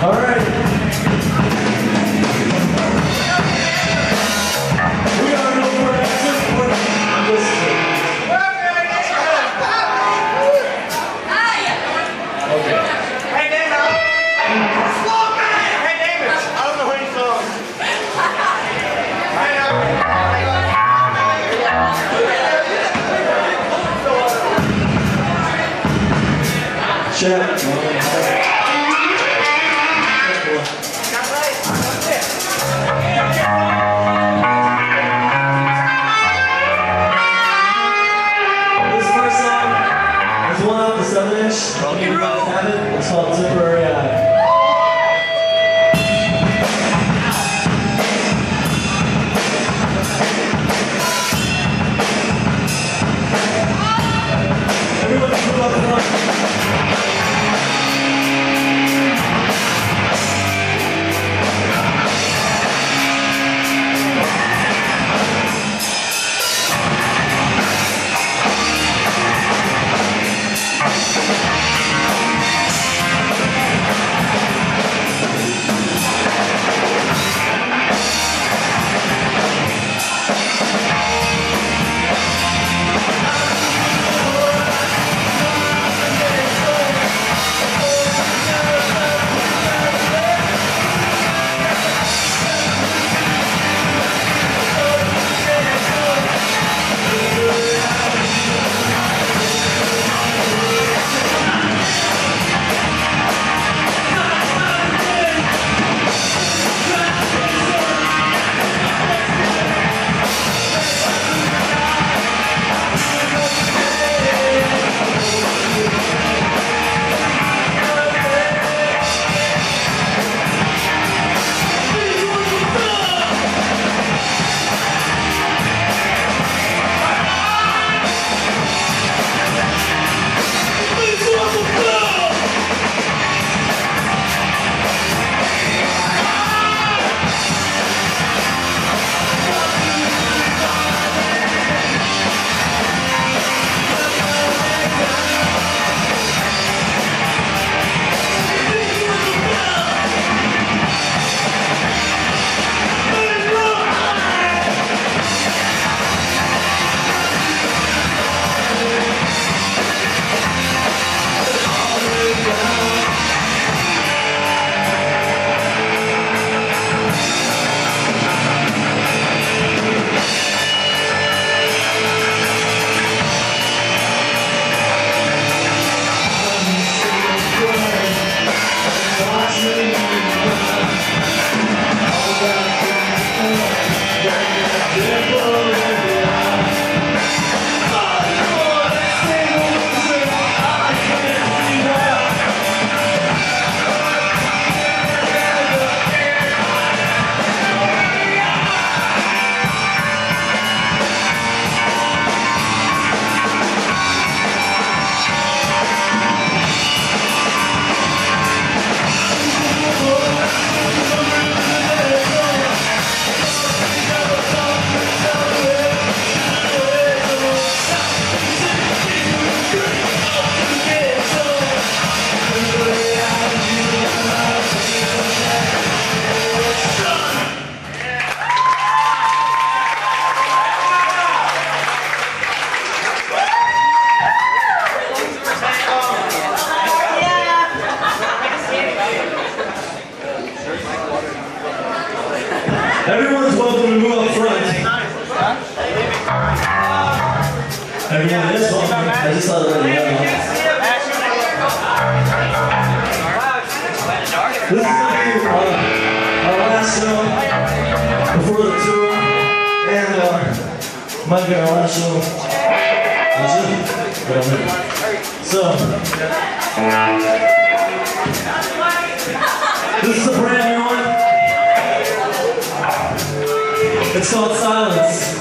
All right. before the tour, and uh, my Carolina show. So, this is a brand new one. It's called Silence.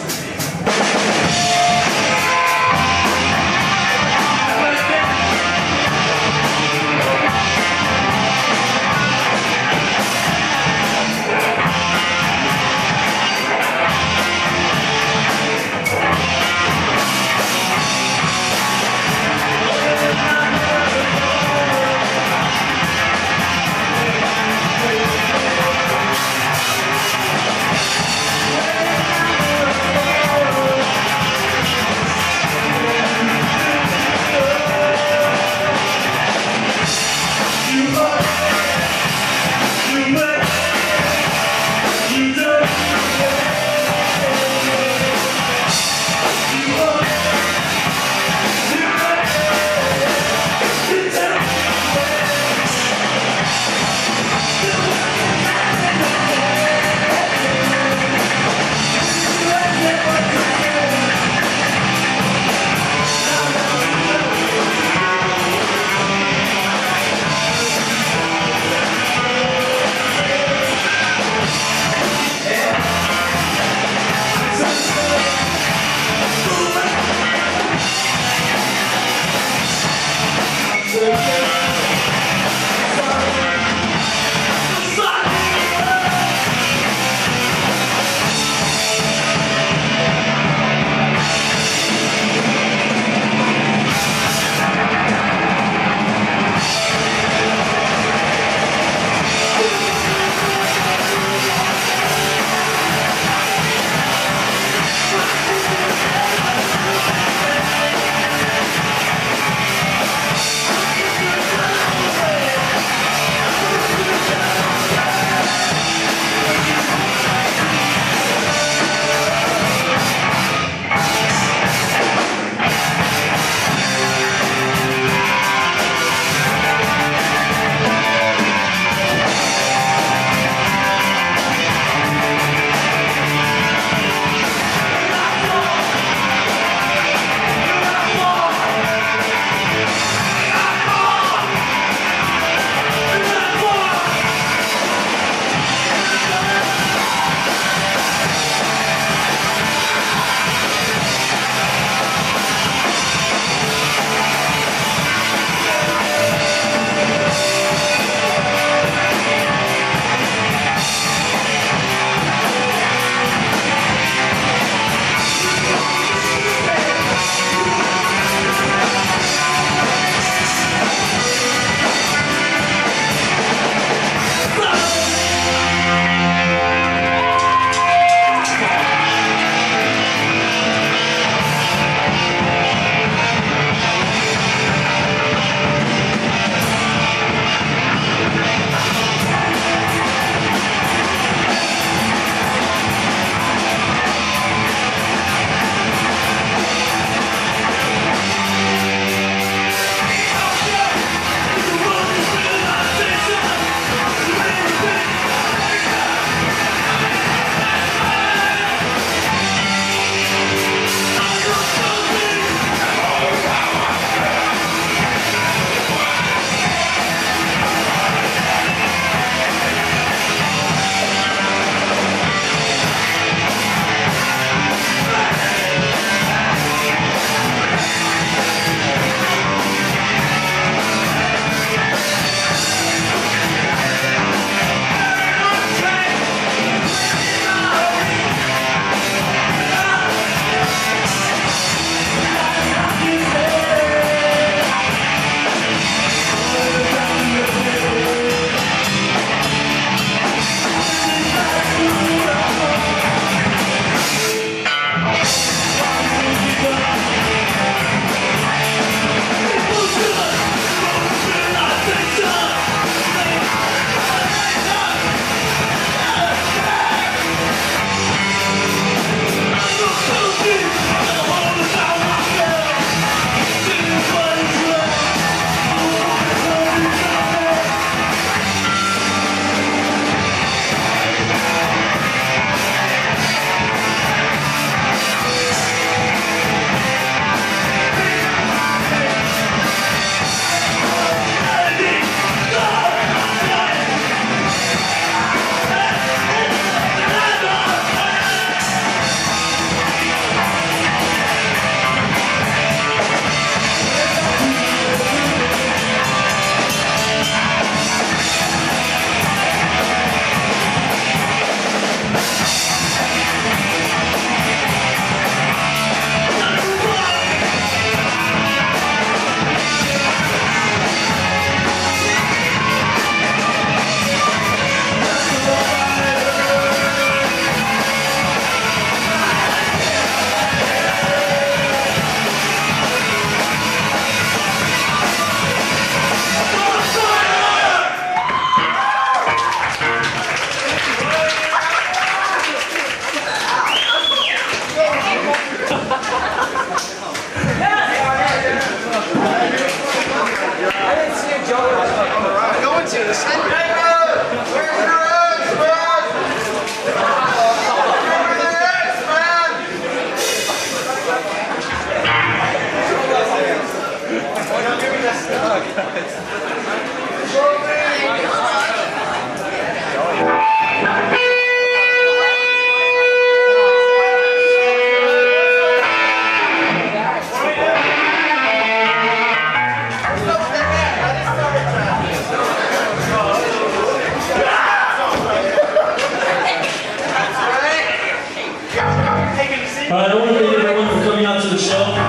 Show,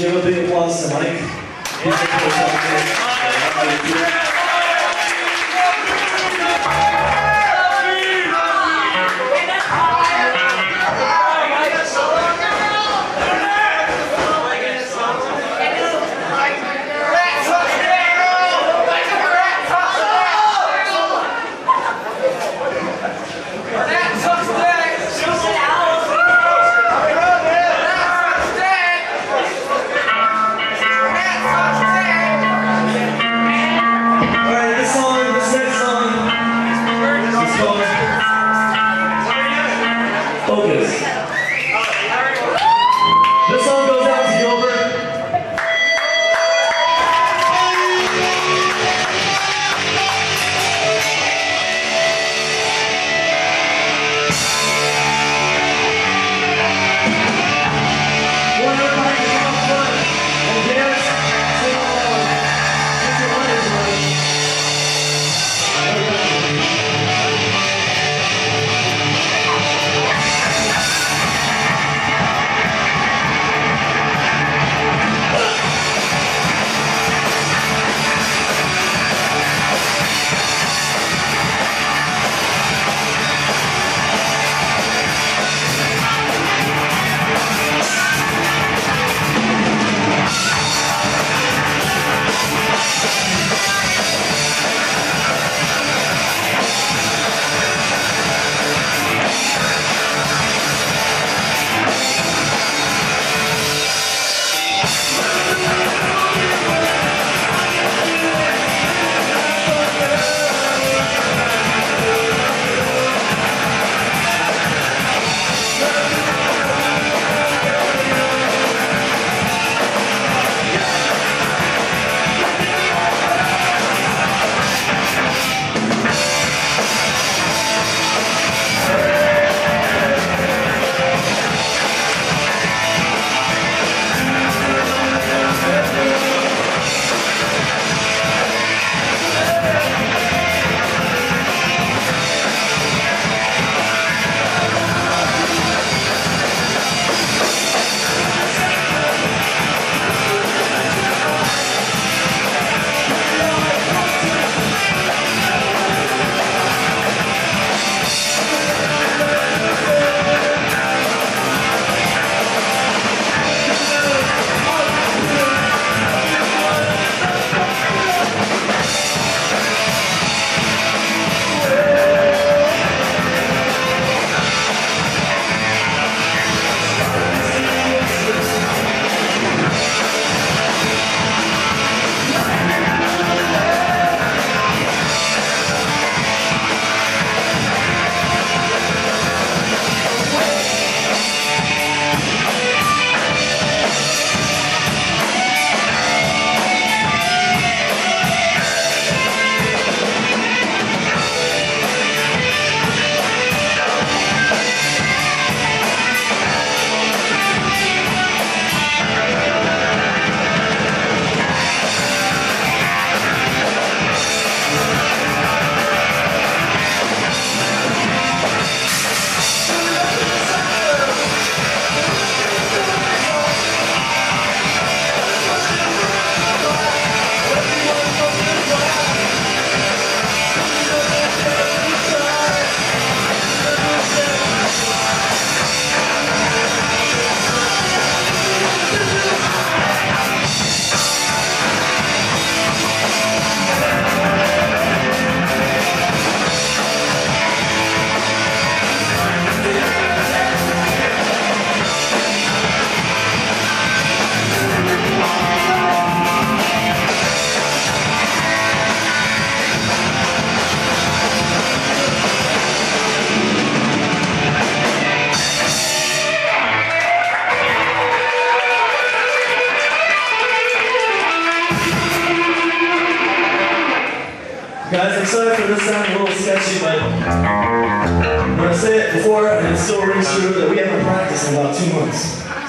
Give a big applause to Mike.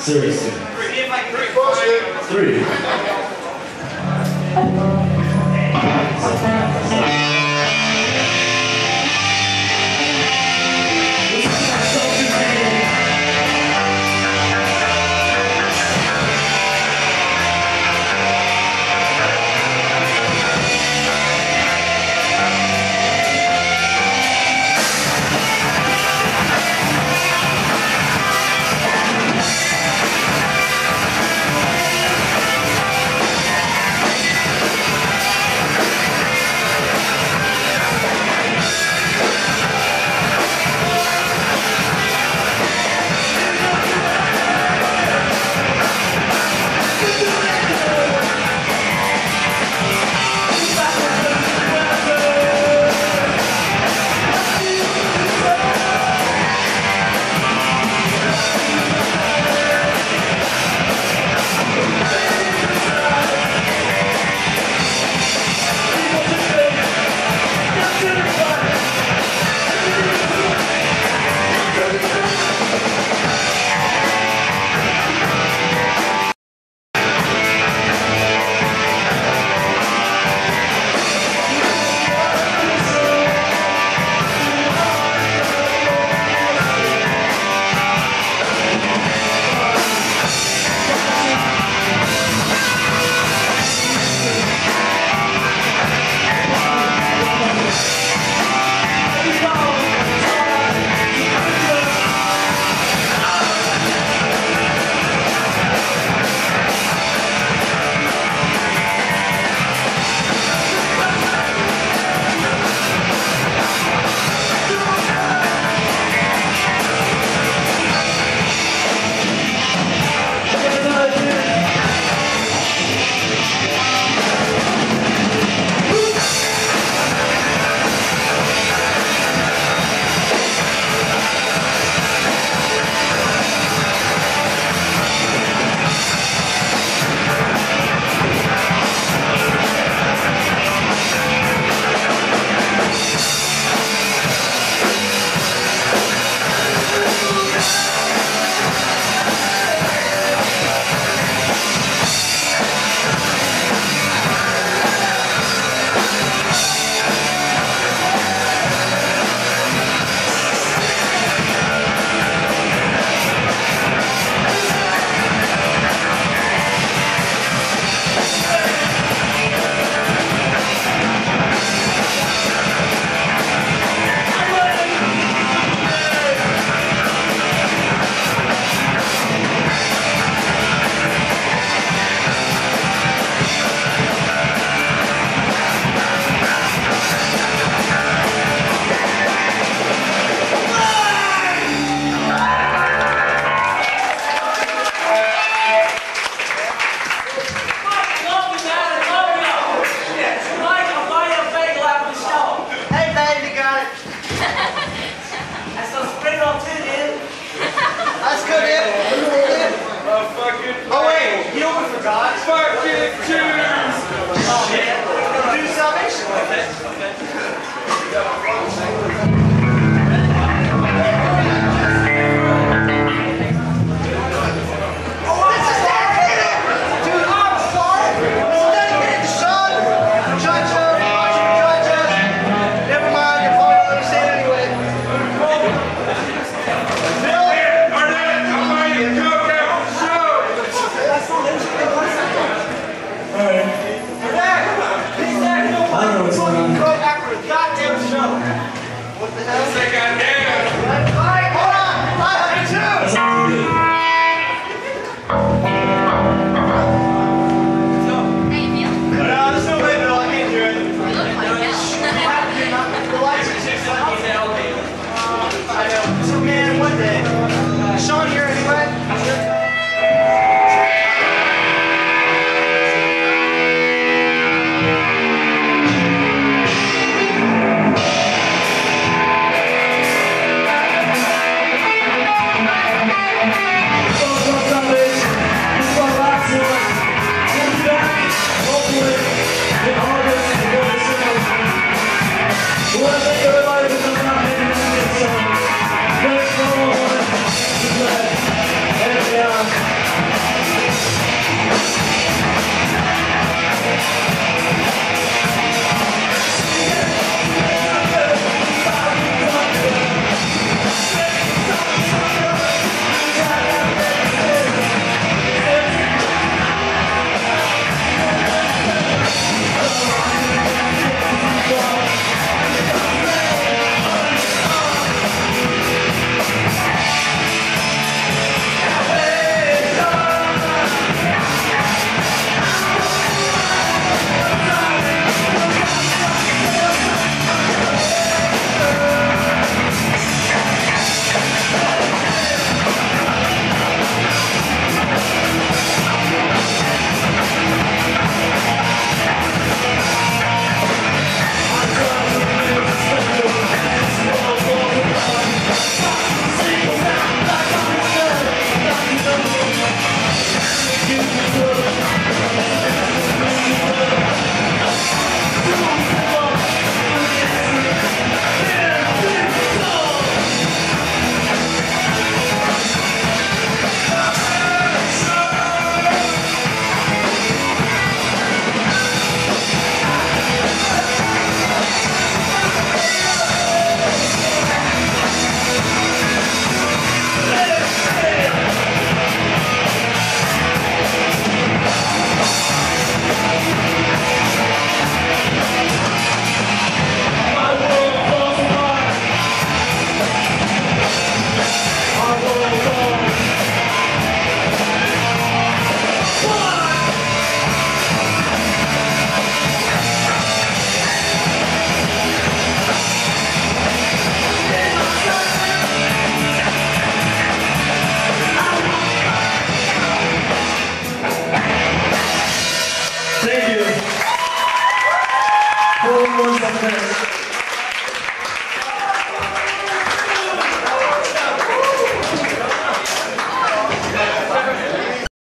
Seriously.